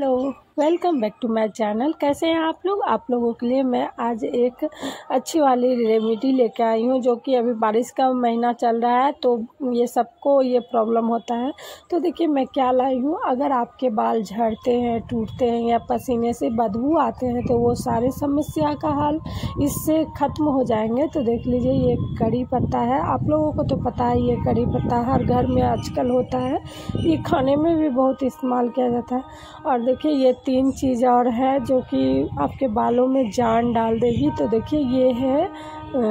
Hello welcome back to my channel. कैसे हैं आप लोग? आप लोगों के लिए मैं आज एक अच्छी वाली रेमेडी लेके आई हूँ, जो कि अभी बारिश का महीना चल रहा है तो ये सबको ये प्रॉब्लम होता है। तो देखिए, मैं क्या लाई हूँ? अगर आपके बाल झड़ते हैं, टूटते हैं या पसीने से बदबू आते हैं तो वो सारे समस्या का हल इससे ख़त्म हो जाएँगे। तो देख लीजिए, ये कड़ी पत्ता है। आप लोगों को तो पता है ये कड़ी पत्ता हर घर में आजकल होता है। ये खाने में भी बहुत इस्तेमाल किया जाता है। और देखिए, ये तीन चीज़ और है जो कि आपके बालों में जान डाल देगी। तो देखिए, ये है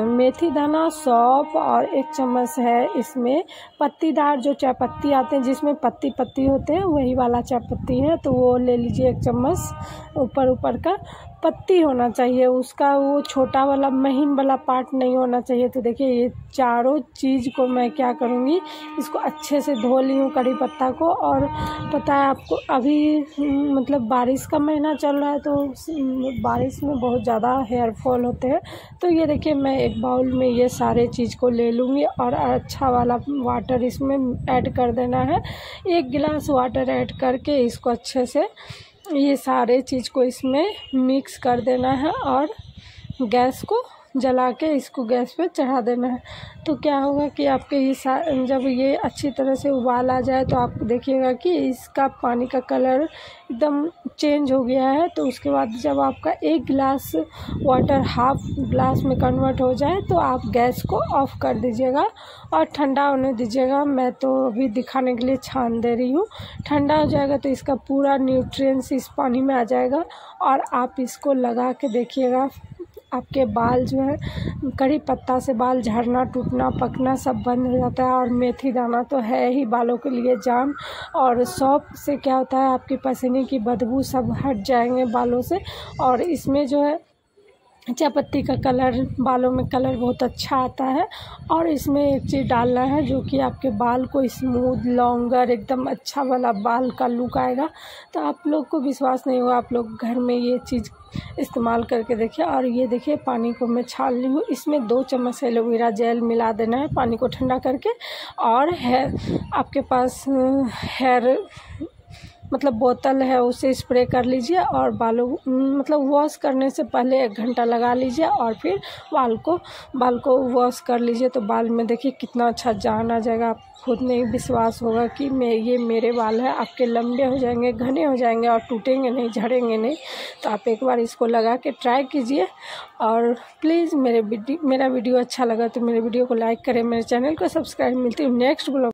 मेथी दाना, सौंफ और एक चम्मच है इसमें पत्तीदार जो चाय पत्ती आते हैं, जिसमें पत्ती पत्ती होते हैं, वही वाला चाय पत्ती है। तो वो ले लीजिए एक चम्मच ऊपर ऊपर का। पत्ती होना चाहिए, उसका वो छोटा वाला महीन वाला पार्ट नहीं होना चाहिए। तो देखिए, ये चारों चीज़ को मैं क्या करूँगी, इसको अच्छे से धो ली हूँ कड़ी पत्ता को। और पता है आपको, अभी मतलब बारिश का महीना चल रहा है तो बारिश में बहुत ज़्यादा हेयर फॉल होते हैं। तो ये देखिए, मैं एक बाउल में ये सारे चीज़ को ले लूँगी और अच्छा वाला वाटर इसमें ऐड कर देना है। एक गिलास वाटर ऐड करके इसको अच्छे से ये सारे चीज़ को इसमें मिक्स कर देना है और गैस को जला के इसको गैस पे चढ़ा देना है। तो क्या होगा कि आपके ये जब ये अच्छी तरह से उबाल आ जाए तो आप देखिएगा कि इसका पानी का कलर एकदम चेंज हो गया है तो उसके बाद जब आपका एक गिलास वाटर हाफ़ ग्लास में कन्वर्ट हो जाए तो आप गैस को ऑफ़ कर दीजिएगा और ठंडा होने दीजिएगा। मैं तो अभी दिखाने के लिए छान दे रही हूँ। ठंडा हो जाएगा तो इसका पूरा न्यूट्रिएंट्स इस पानी में आ जाएगा और आप इसको लगा के देखिएगा। आपके बाल जो है, कड़ी पत्ता से बाल झड़ना टूटना, पकना सब बंद हो जाता है और मेथी दाना तो है ही बालों के लिए जान। और सौंप से क्या होता है, आपके पसीने की बदबू सब हट जाएँगे बालों से। और इसमें जो है चाय पत्ती का कलर, बालों में कलर बहुत अच्छा आता है। और इसमें एक चीज़ डालना है जो कि आपके बाल को स्मूथ लॉन्गर एकदम अच्छा वाला बाल का लुक आएगा। तो आप लोग को विश्वास नहीं होगा, आप लोग घर में ये चीज़ इस्तेमाल करके देखिए। और ये देखिए, पानी को मैं छान ली हूँ। इसमें दो चम्मच एलोवेरा जेल मिला देना है पानी को ठंडा करके। और है, आपके पास हेयर मतलब बोतल है उसे स्प्रे कर लीजिए और बालों मतलब वॉश करने से पहले एक घंटा लगा लीजिए और फिर बाल को बाल को वॉश कर लीजिए। तो बाल में देखिए कितना अच्छा जान आ जाएगा। आप खुद नहीं विश्वास होगा कि मैं, ये मेरे बाल है। आपके लंबे हो जाएँगे, घने हो जाएँगे और टूटेंगे नहीं, झड़ेंगे नहीं। तो आप एक बार इसको लगा के ट्राई कीजिए और प्लीज़ मेरे वीडियो, मेरा वीडियो अच्छा लगा तो मेरे वीडियो को लाइक करें, मेरे चैनल को सब्सक्राइब, मिलती हूँ नेक्स्ट ब्लॉग